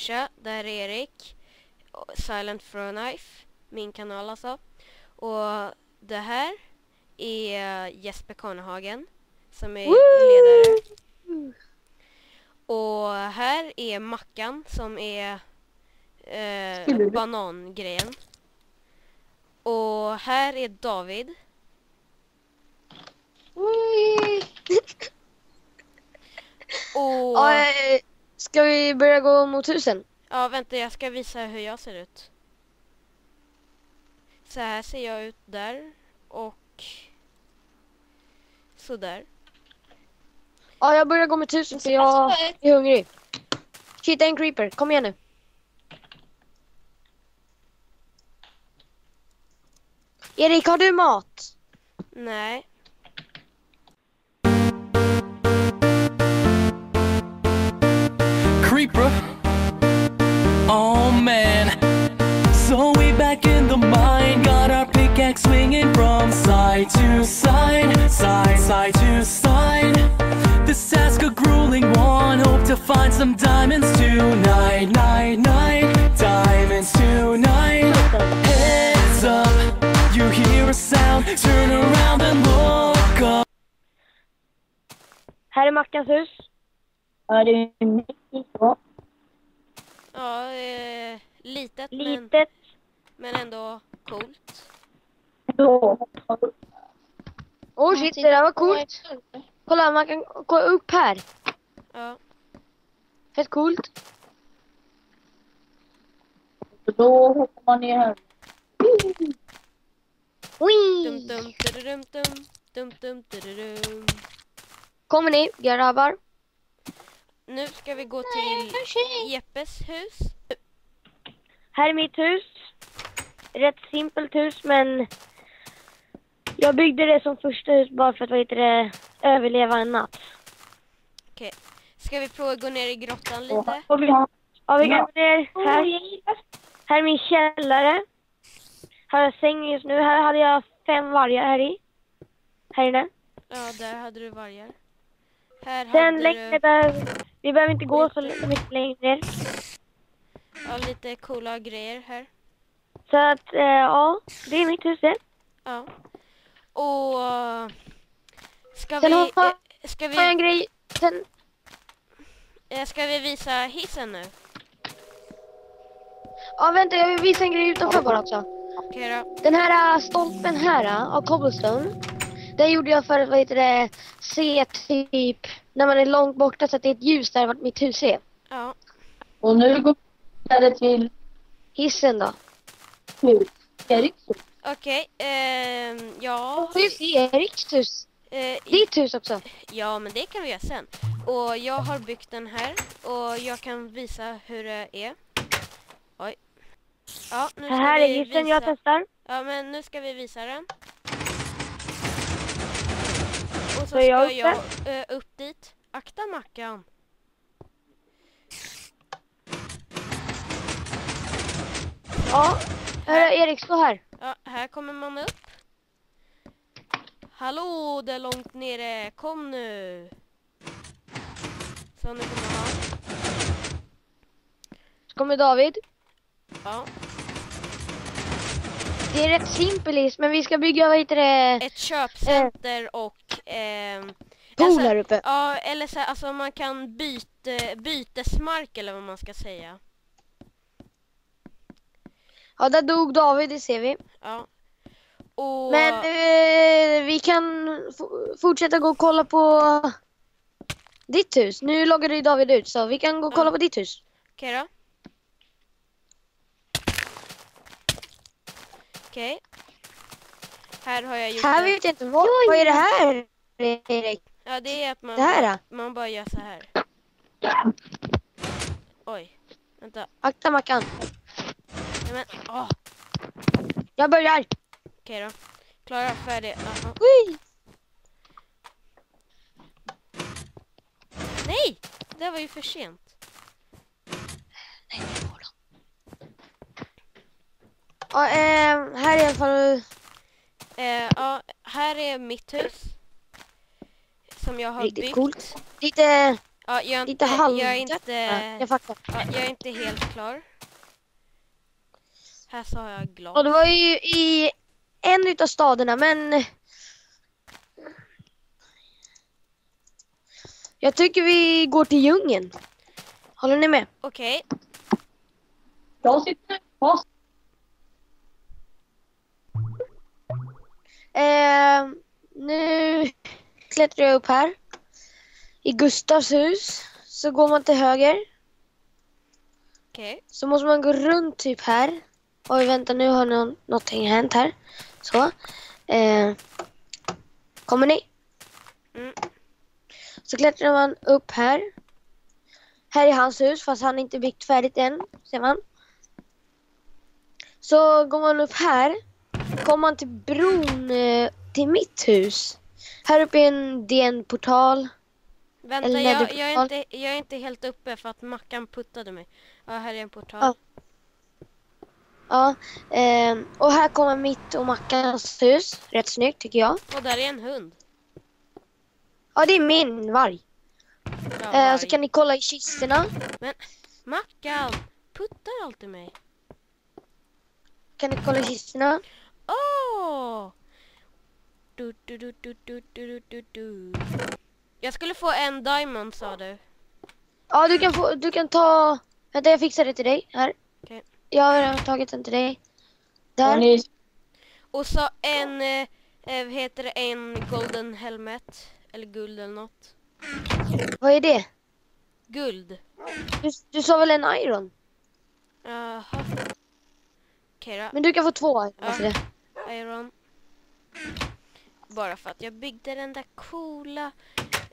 Tja, där är Erik. Silent Throw Knife, min kanal alltså. Och det här är Jesper Karnehagen som är ledare. Och här är Mackan som är eh, banangrejen. Och här är David. Oj. Och... ska vi börja gå mot husen? Ja, vänta, jag ska visa hur jag ser ut. Så här ser jag ut där och så där. Ja, jag börjar gå mot husen för jag är hungrig. Shit, en creeper. Kom igen nu. Erik, har du mat? Nej. Creeper. Oh man. So we back in the mine, got our pickaxe swinging from side to side, side, side to side. This task a grueling one, hope to find some diamonds tonight, night, night, diamonds tonight. Heads up, you hear a sound, turn around and look up. Här är Mackans hus. Ja, det är så. Ja, eh, litet, Men, Litet. men ändå coolt. Då. Åh oh, shit, det där var coolt. Kolla, man kan gå upp här. Ja. Fett coolt. Då hoppar man ner här. Dum Whee! dum dum dum dum dum dum Kommer ni, grabbar? Nu ska vi gå till Jeppes hus. Här är mitt hus. Rätt simpelt hus, men jag byggde det som första hus bara för att vad heter det, överleva en natt. Okej. Ska vi prova att gå ner i grottan lite? Och vi har Ja, vi kan gå ner här. Här är min källare. Här har jag sängen just nu. Här hade jag fem vargar här i. Här inne. Ja, där hade du vargar. Här Sen hade längre du behöver, vi behöver inte gå så mycket längre. ja, lite coola grejer här. Så att, eh, ja, det är mitt hus det. Ja. Och eh, ska Sen vi, har- eh, ska Har jag en vi, grej. Sen, eh, ska vi visa hissen nu? ja vänta, jag vill visa en grej utanför bara också. Okej då. Den här äh, stolpen här av cobblestone. Den gjorde jag för att, vad heter det, se typ när man är långt borta så att det är ett ljus där vart mitt hus är. Ja. Och nu går vi vidare till Hissen då. hus. Eriks hus. Okej, ehm, ja. Det, Eriks hus. Eh, Ditt hus också. ja, men det kan vi göra sen. Och jag har byggt den här och jag kan visa hur det är. Oj. Ja, nu ska Här är vi hissen jag visa. testar. Ja, men nu ska vi visa den. Och så Så jag ska upp jag eh, upp dit. Akta Mackan. Ja. Hörru, Erik, stå här. Ja, här kommer man upp. Hallå där långt nere, kom nu. Så nu kommer han. Så kommer David. Ja, Det är rätt simpel hiss, men vi ska bygga, vad heter det, ett köpcenter och... ehm, pool alltså- här uppe. Ja, eller så här, alltså man kan byta bytesmark eller vad man ska säga. Ja, där dog David, det ser vi. Ja. Och... Men eh, vi kan fortsätta gå och kolla på ditt hus. Nu loggade ju David ut, så vi kan gå och kolla Ja. på ditt hus. Okej då. Okej. Här har jag gjort Här vet jag inte, vad, vad är det här Erik? Ja, det är att man, Det här då? man bara gör så här. Oj, vänta. Akta Mackan. Nej, men, åh, Jag börjar. okej då. Klara, färdig. Aha. Ui. Nej! Det var ju för sent. Ja, eh, här är i alla fall Eh, ja, här är mitt hus. Som jag har riktigt byggt. coolt. Lite, Ja, jag är Lite inte, jag är inte, Jag fattar. ja, jag är inte helt klar. Här så har jag glas. Ja, det var ju i en utav staderna, men... Jag tycker vi går till djungeln. Håller ni med? Okej, Jag sitter fast. Eh, nu klättrar jag upp här. I Gustavs hus så går man till höger. okej. Så måste man gå runt typ här. Oj, vänta nu har nå- någonting hänt här. Så. Eh, kommer ni? Mm. Så klättrar man upp här. Här är hans hus fast han är inte byggt färdigt än. Ser man. Så går man upp här. Kommer man till bron eh, till mitt hus. Här uppe är en DN-portal. Vänta, Eller jag, jag, är inte, jag är inte helt uppe för att Mackan puttade mig. Ja, här är en portal. Ja. Ja, ehm, och här kommer mitt och Mackans hus. Rätt snyggt tycker jag. Och där är en hund. Ja, det är min varg. Ja, Eh, varg. så kan ni kolla i kistorna. Mackan puttar alltid mig. Kan ni kolla i kistorna? Åh! Du, du, du, du, du, du, du, du. Jag skulle få en diamond sa du. Ja, du kan, få, du kan ta... Vänta, jag fixar det till dig. Här. Okej. Jag har tagit den till dig. Där. ni Och så en, eh, eh, vad heter det, en golden helmet. Eller guld eller något. Vad är det? Guld. Du, du sa väl en iron? Jaha. Okej då. Men du kan få två. Ja. Alltså det. Iron. Bara för att jag byggde den där coola.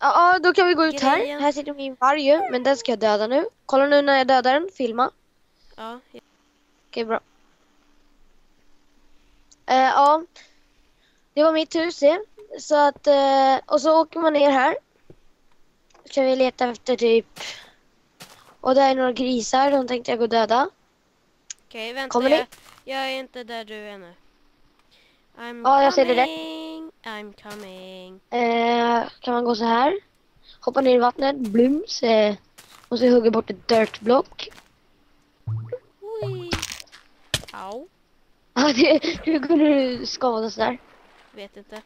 Ja, då kan vi gå ut här. Grejen. Här sitter min varg men den ska jag döda nu. Kolla nu när jag dödar den. Filma. Ja. Okej, bra. Eh, ja, det var mitt hus det. Så att, eh, och så åker man ner här. Ska vi leta efter typ... Och där är några grisar, de tänkte jag gå döda. Okej, vänta. Kommer ni? Jag, jag är inte där du är nu. I'm Ja, jag ser det där. I'm coming. Eh, kan man gå så här. Hoppa ner i vattnet, blums. Eh, och så hugga bort ett dirtblock. Oj. Au, det, hur kunde du skadas där? vet inte.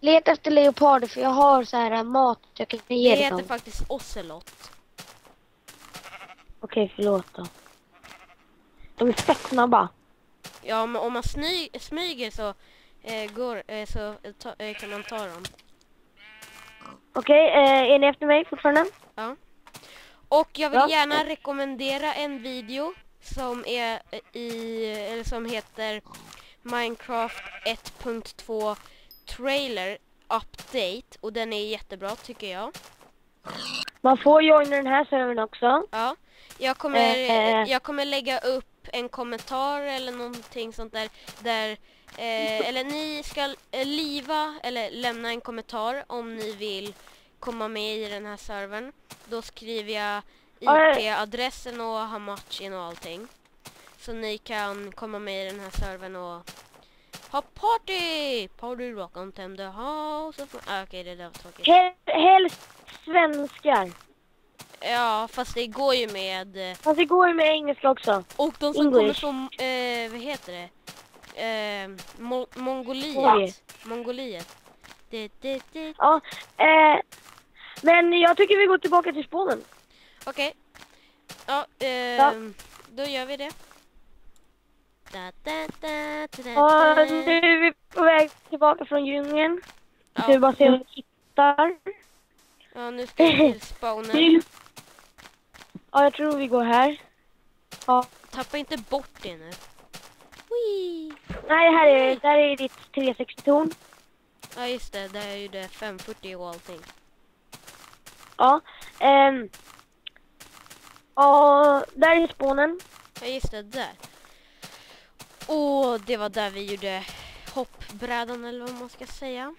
Leta efter leoparder för jag har så här eh, mat jag kan ge Det dig heter dem. faktiskt ocelot. Okej, förlåt då. De är fett snabba. Ja, men om man smyger så, eh, går, eh, så eh, ta, eh, kan man ta dem. Okej, eh, är ni efter mig fortfarande? Och jag vill Ja. gärna rekommendera en video som är eh, i, eller som heter Minecraft 1.2 trailer update och den är jättebra tycker jag. Man får joina den här servern också. Ja, jag kommer, Eh. jag kommer lägga upp en kommentar eller någonting sånt där, där eh, eller ni ska eh, liva eller lämna en kommentar om ni vill komma med i den här servern. Då skriver jag Ja, IP-adressen och hamachin och allting. Så ni kan komma med i den här servern och ha party! Party rock on them the house of... Ah, Okej, det där var tråkigt. Hel helst svenskar. Ja, fast det går ju med... eh, Fast det går ju med engelska också. Och de som English. kommer från, eh, vad heter det? Eh, Mo Mongoliet. Mongoliet. Det, det, det. Ja, eh, men jag tycker vi går tillbaka till spånen. Okej. Ja, eh, Ja. då gör vi det. Da, da, da, Ja, nu är vi på väg tillbaka från djungeln. Ja. Ska vi bara se om vi hittar. Ja, nu ska vi till spawnen. Ja, jag tror vi går här. Ja. Tappa inte bort det nu. Wee. Nej, här är, där är ditt 360-torn. Ja, just det. Där är ju det 540 och allting. Ja. ehm. Ja, där är spånen. Ja, just det. Där. Och det var där vi gjorde hoppbrädan eller vad man ska säga.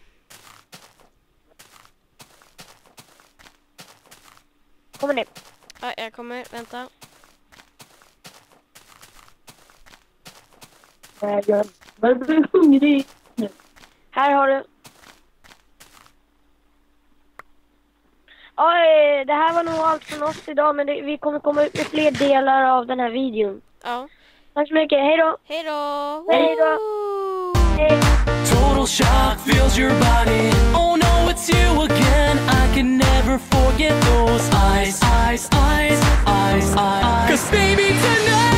Kommer ni? Ja, jag kommer. Vänta. Jag börjar bli hungrig nu. Här har du... Oj, det här var nog allt från oss idag men det, vi kommer komma ut med fler delar av den här videon. Ja. Tack så mycket, hej då! Hej då! Hej då! Total shock feels your body Oh no, it's you again I can never forget those eyes Eyes, eyes, eyes, eyes Cause baby tonight